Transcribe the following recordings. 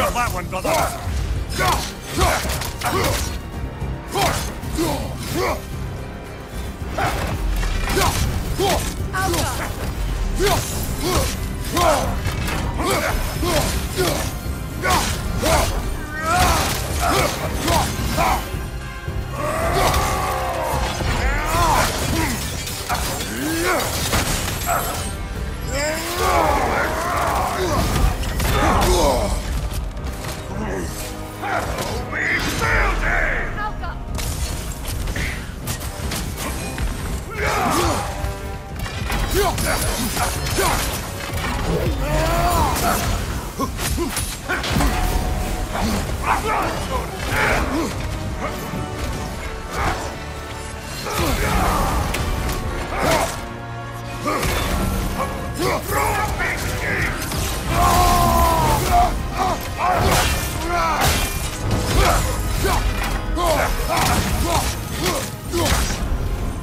Felt that one, brother.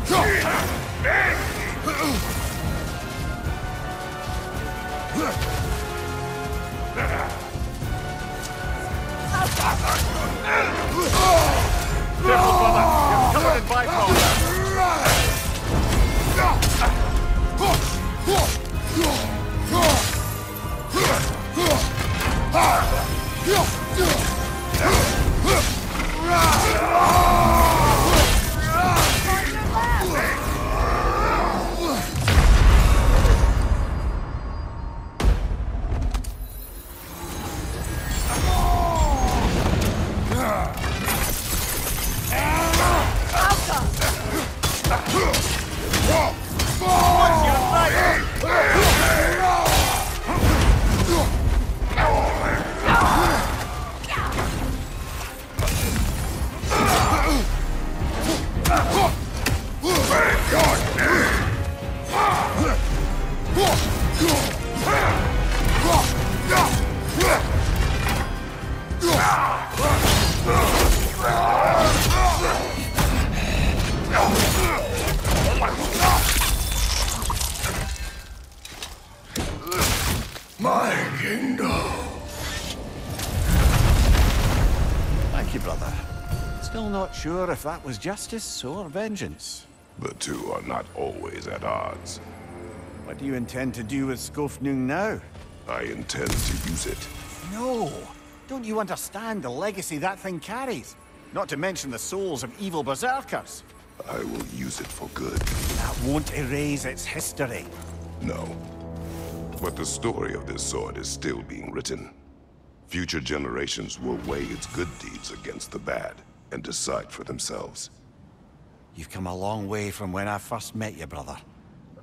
Yeah! Careful, My kingdom. Thank you, brother. Still not sure if that was justice or vengeance. The two are not always at odds. What do you intend to do with Skofnung now? I intend to use it. No! Don't you understand the legacy that thing carries? Not to mention the souls of evil berserkers. I will use it for good. That won't erase its history. No. But the story of this sword is still being written. Future generations will weigh its good deeds against the bad and decide for themselves. You've come a long way from when I first met you, brother.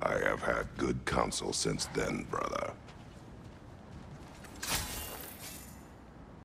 I have had good counsel since then, brother.